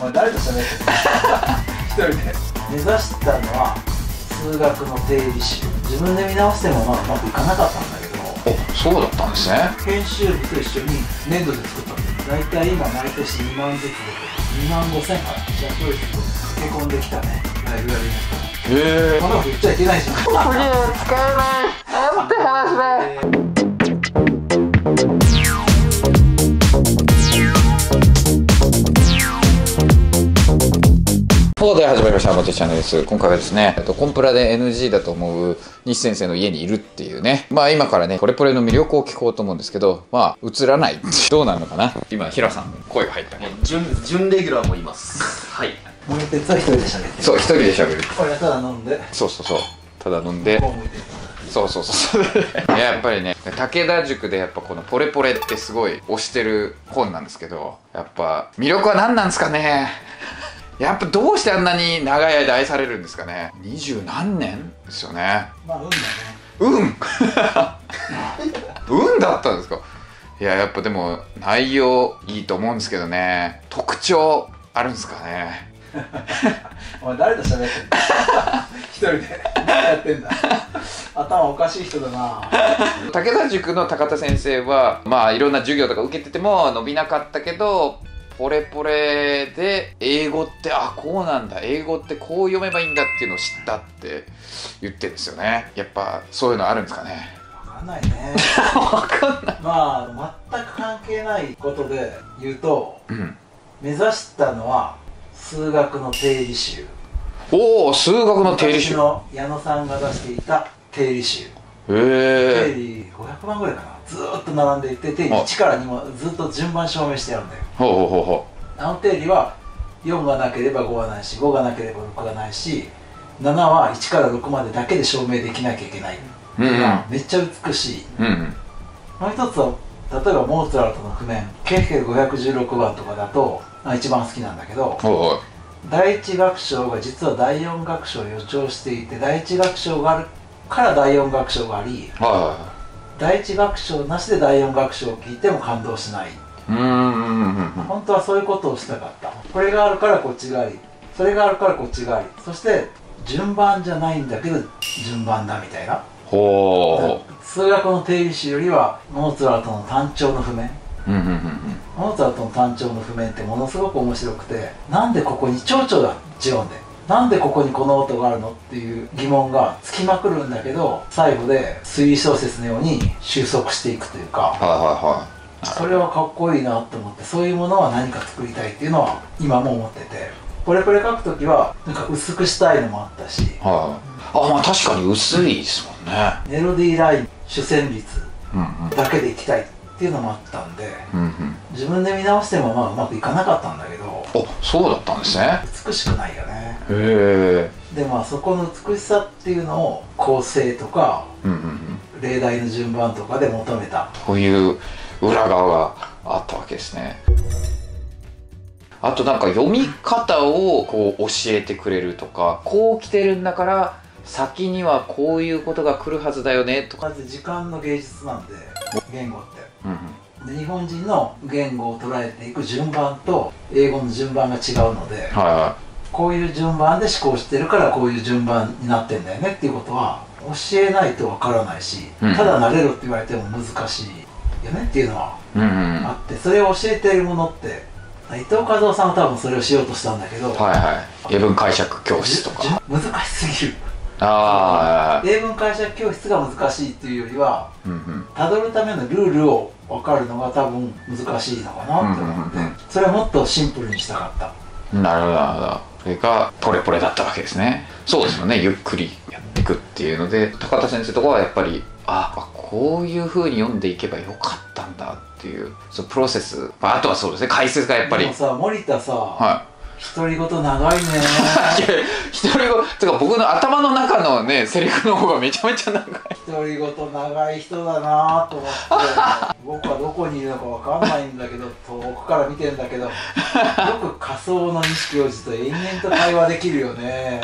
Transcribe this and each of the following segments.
お前誰と喋ってんの？一人で。目指したのは数学の定理集。自分で見直してもまあうまくいかなかったんだけど。おそうだったんですね。編集部と一緒に粘土で作ったんだよ。大体今毎年2万ずつ出て2万5千から。社長室と駆け込んできたね。ライブラリーのへえ人こんなこと言っちゃいけないじゃん。すげえ使えなほうで始まりました、モテチャンネルです。今回はですね、えっとコンプラで NG だと思う西先生の家にいるっていうね。まあ今からね、ポレポレの魅力を聞こうと思うんですけど、まあ映らない。どうなるのかな？今、ヒラさん、声が入ったね。準準レギュラーもいますはい森哲は一人で喋るそう、一人で喋る。これただ飲んでそうそうそう。ただ飲んでそうそうそうそういややっぱりね武田塾でやっぱこの「ポレポレ」ってすごい推してる本なんですけどやっぱ魅力は何なんですかね？やっぱどうしてあんなに長い間愛されるんですかね。二十何年ですよね。まあ運だね。運。運だったんですか。いややっぱでも内容いいと思うんですけどね。特徴あるんですかね。お前誰と喋ってんの 一人で。何やってんだ？頭おかしい人だな。武田塾の高田先生はまあいろんな授業とか受けてても伸びなかったけどポレポレで英語ってあこうなんだ。英語ってこう読めばいいんだっていうのを知ったって言ってるんですよね。やっぱそういうのあるんですかね。分かんないね。分かんない。まあ全く関係ないことで言うとうん。目指したのは数学の定理集。おお数学の定理集。の矢野さんが出していた定理集。定え理500万ぐらいかなずーっと並んでいて定理あ1から2もずっと順番証明してあるんだよ。ほうほうほうほあの定理は4がなければ5がないし5がなければ6がないし7は1から6までだけで証明できなきゃいけない、ううん。うんめっちゃ美しい。うんうん。もう一つは例えばモーツァルトの譜面ケーヘル516番とかだとあ一番好きなんだけど第一楽章が実は第四楽章を予兆していて第一楽章があるから第四楽章がありは第一楽章なしで第四楽章を聞いても感動しない。本当はそういうことをしたかった。これがあるからこっちがありそれがあるからこっちがありそして順番じゃないんだけど順番だみたいな。ほ数学の定理集よりはモーツァルトの単調の譜面。モーツァルトの単調の譜面ってものすごく面白くてなんでここに蝶々が違うんだよなんでここにこの音があるのっていう疑問がつきまくるんだけど最後で推理小説のように収束していくというかはいはいはい。それはかっこいいなと思ってそういうものは何か作りたいっていうのは今も思ってて。これこれ書く時はなんか薄くしたいのもあったしはい。あまあ確かに薄いですもんね。メロディーライン主旋律だけでいきたいっていうのもあったんでうんうん。自分で見直してもまあうまくいかなかったんだけどあそうだったんですね。美しくないよねでまあそこの美しさっていうのを構成とかうんうんうん。例題の順番とかで求めた。こういう裏側があったわけですね。あとなんか読み方をこう教えてくれるとかこう来てるんだから先にはこういうことが来るはずだよねとか。まず時間の芸術なんで言語って。うんうん。で日本人の言語を捉えていく順番と英語の順番が違うのではいはこういう順番で思考してるからこういう順番になってんだよねっていうことは教えないとわからないし、うん。ただ慣れろって言われても難しいよねっていうのはあってそれを教えているものって伊藤和夫さんは多分それをしようとしたんだけど、はいはい。英文解釈教室とじか難しすぎる。ああ英文解釈教室が難しいっていうよりはうんうん。たどるためのルールを分かるのが多分難しいのかなって思って、うんうんうんそれはもっとシンプルにしたかった。なるほどなるほど。それがポレポレだったわけですねそうですよねゆっくりやっていくっていうので高田先生とかはやっぱりああこういう風に読んでいけばよかったんだっていうそのプロセス、まあ、あとはそうですね解説がやっぱりでもさ森田さ、はい独り言長いねいいや一人語てか僕の頭の中のねセリフの方がめちゃめちゃ長い独り言長い人だなと思って僕はどこにいるのかわかんないんだけど遠くから見てんだけどよく仮想の西教授と延々と会話できるよね。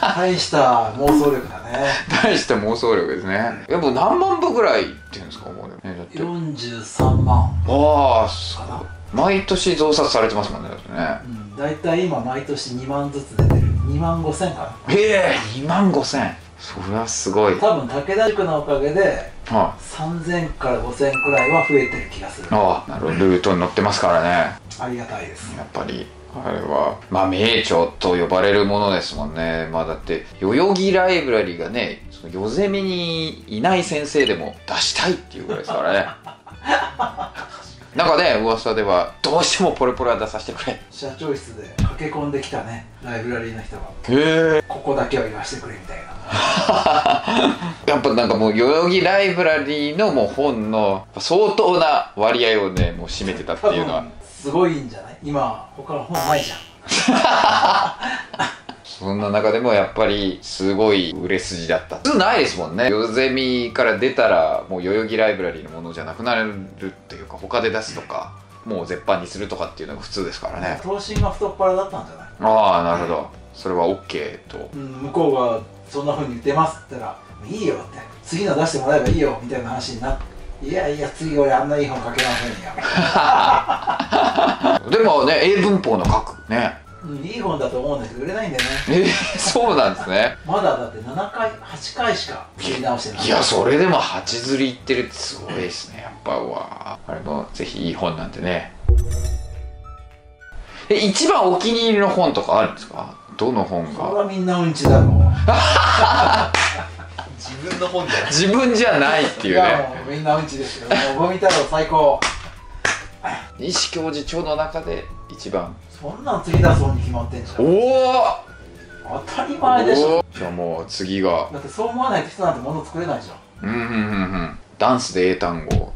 大した妄想力だね。大した妄想力ですね。やっぱ何万部ぐらいっていうんですかもうねだって。43万。ああすかな。毎年増刷されてますもんねだってね。うん、大体今毎年2万ずつ出てる。2万5千かへえ2万5千。そりゃすごい。な多分武田塾のおかげでは3000から5000くらいは増えてる気がする。いああなるほど。ルートに乗ってますからね。ありがたいです。やっぱり。あれは。まあ名著と呼ばれるものですもんね。まあだって代々木ライブラリーがねその夜ゼミにいない先生でも出したいっていうぐらいですからね。なんかね噂ではどうしてもポレポレは出させてくれ。へ社長室で駆け込んできたねライブラリーの人が。え。ここだけは言わせてくれみたいな やっぱなんかもう代々木ライブラリーのもう本の相当な割合をねもう占めてたって多いうのは。分すごいんじゃない？今他の本ないじゃん。そんな中でもやっぱりすごい売れ筋だった。普通ないですもんね。夜ゼミから出たらもう代々木ライブラリーのものじゃなくなるっていうか他で出すとかもう絶版にするとかっていうのが普通ですからね。頭身が太っ腹だったんじゃない、ああなるほどそれは OK と。うん、向こうがそんな風に言ってますって言ったら「いいよ」って「次の出してもらえばいいよ」みたいな話になって「いやいや次俺あんないい本書けませんよ」でもね英文法の書くね。うん、いい本だと思うんだけど売れないんだよね。えー、そうなんですね。まだだって7回8回しか切り直してない。いやそれでも8釣りいってるってすごいですねやっぱわあれもぜひいい本なんでね。え一番お気に入りの本とかあるんですか？どの本それがはみんなうんちだろう。自分の本じゃない。自分じゃないっていうやねもうみんなうんちですよ。もうゴミ太郎最高。西教授長の中で一番。そんなん次出そうに決まってんじゃおん。お当たり前でしょ。じゃあもう次が。だってそう思わないと人なんて物作れないじゃん。うんうんうんうん。ダンスで英単語。うん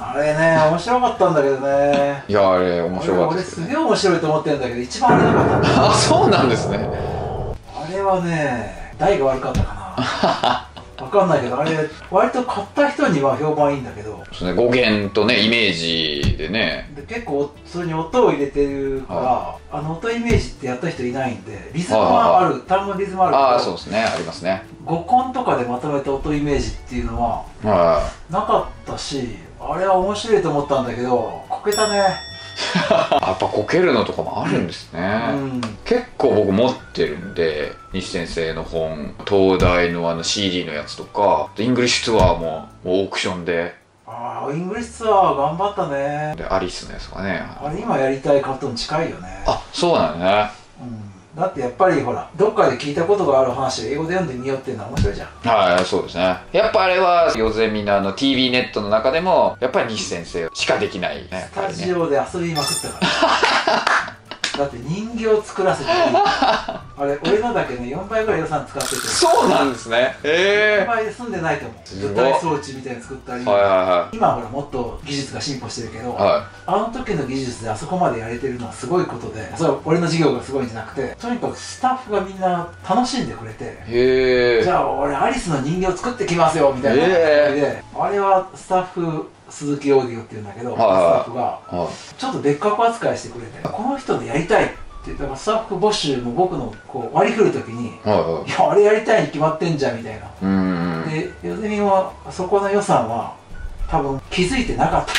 あれね面白かったんだけどね。いやあれ面白かった俺ですげえ面白いと思ってるんだけど一番あれなかった あそうなんですね。あれはね台が悪かったかな。わかんないけどあれ割と買った人には評判いいんだけど。そうね語源とねイメージでね。で結構それに音を入れてるから、あの音イメージってやった人いないんでリズムはある、単語リズムあるああそうですねありますね。五根とかでまとめた音イメージっていうのははなかったしあれは面白いと思ったんだけどこけたね。い やっぱこけるのとかもあるんですね、うん。結構僕持ってるんで西先生の本。東大のあの CD のやつとか。イングリッシュツアーももうオークションで。ああイングリッシュツアー頑張ったね。でアリスのやつとかね。あれ今やりたいことに近いよね。あそうなのね。うん、だってやっぱりほらどっかで聞いたことがある話を英語で読んでみようっていうのは面白いじゃん。はいそうですね。やっぱあれはヨゼミのあの TV ネットの中でもやっぱり西先生しかできないね。スタジオで遊びまくったから だって人形作らせていいあれ俺のだけね4倍ぐらい予算使ってて。そうなんですね。へ4倍で済んでないと思う。舞台装置みたいに作ったり、えはいは今ほらもっと技術が進歩してるけど、いはい。はあの時の技術であそこまでやれてるのはすごいことでそれは俺の授業がすごいんじゃなくてとにかくスタッフがみんな楽しんでくれていへえ。じゃあ俺アリスの人形を作ってきますよみたいな感じで、あれはスタッフ鈴木オーディオっていうんだけど、スタッフがはちょっと別格扱いしてくれてこの人でやりたいって言ったらスタッフ募集も僕のこう割り振る時にいやあれやりたいに決まってんじゃんみたいな。でヨゼミはそこの予算は多分気づいてなかった。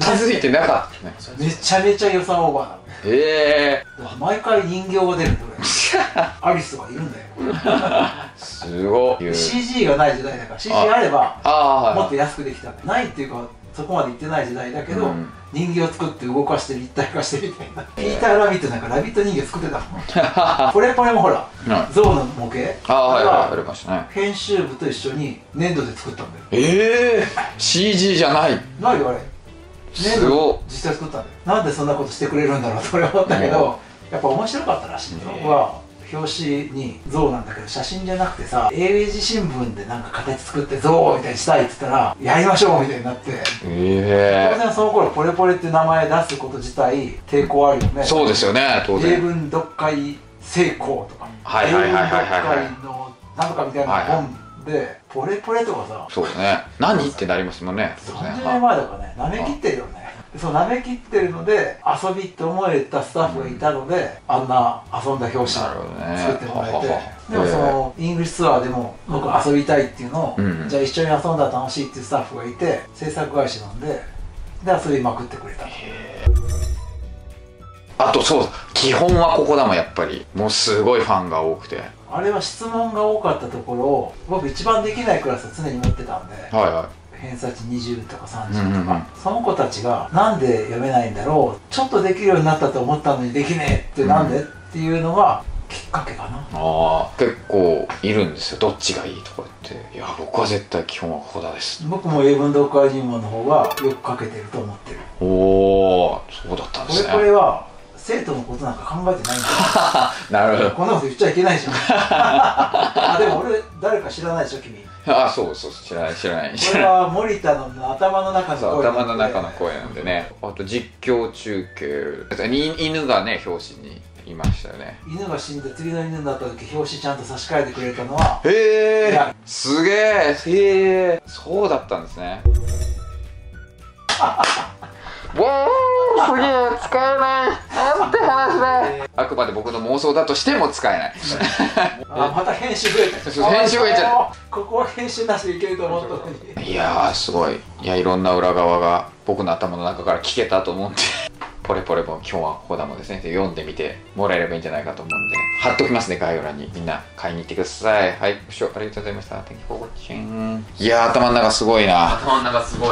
気づいてなかったね。めちゃめちゃ予算オーバーなの。へえだから毎回人形が出るんだ俺 アリスとかいるんだよ。すごい。CG がない時代だから CG あればもっと安くできたんだよ。ないっていうかそこまで行ってない時代だけど、うん。人形を作って動かして立体化してみたいな。ピーター・ラビットなんかラビット人形作ってたもん。ポレポレもほらはい。象の模型。ああはいはいあれありましたね。編集部と一緒に粘土で作ったんだよ。ええ CG じゃない。ないよあれ。粘土実際作ったんだよ。なんでそんなことしてくれるんだろうと俺思ったけどやっぱ面白かったらしいね僕は表紙に象なんだけど写真じゃなくてさ英字新聞でなんか形作って象みたいにしたいって言ったらやりましょうみたいになって。ええ。当然その頃ポレポレって名前出すこと自体抵抗あるよね。そうですよね当英然文読解成功とか。英文読解のなんとかみたいな本でポレポレとかさ。そうね。何ってなりますもんね。当然30年前だからね。なめきってるよねそうなめきってるので遊びって思えたスタッフがいたので、あんな遊んだ表紙作ってもらえて、ははは。でもそのイングリッシュツアーでも僕遊びたいっていうのを、うんじゃあ一緒に遊んだら楽しいっていうスタッフがいて制作会社なんでで遊びまくってくれた。あとそう基本はここだもんやっぱり。もうすごいファンが多くて。はいあれは質問が多かったところを僕一番できないクラスを常に持ってたんでは偏差値20とか30とか、うんうんうん。その子たちがなんで読めないんだろう。ちょっとできるようになったと思ったのにできねえってなんで、っていうのがきっかけかな。いああ結構いるんですよ。どっちがいいとか言って。いや僕は絶対基本はここだです。僕も英文読解入門の方がよく書けてると思ってる。おおそうだったんですね。これは生徒のことなんか考えてないんだよ。なるほこんなこと言っちゃいけないじゃん。あでも俺誰か知らないでしょ君どあそうそう知らない知らない。知これらないは森田の頭の中の声頭の中の声なんでね。あと実況中継。に犬がね表紙にいましたよね。犬が死んで次の犬になった時表紙ちゃんと差し替えてくれたのはへえ。すげえ。へえ。そうだったんですね。わ ーすげえ使えない。なんて話だあくまで僕の妄想だとしても使えない。あまた編集増えた。編集増えちゃあここは編集なしでいけると思ったのに。いやーすごい。いやいろんな裏側が僕の頭の中から聞けたと思うんで。ポレポレも今日はここだもんですね。読んでみてもらえればいいんじゃないかと思うんで。貼っておきますね概要欄に。みんな買いに行ってください。はい。ご視聴ありがとうございました。You for watching いやー頭の中すごいな。頭の中すごい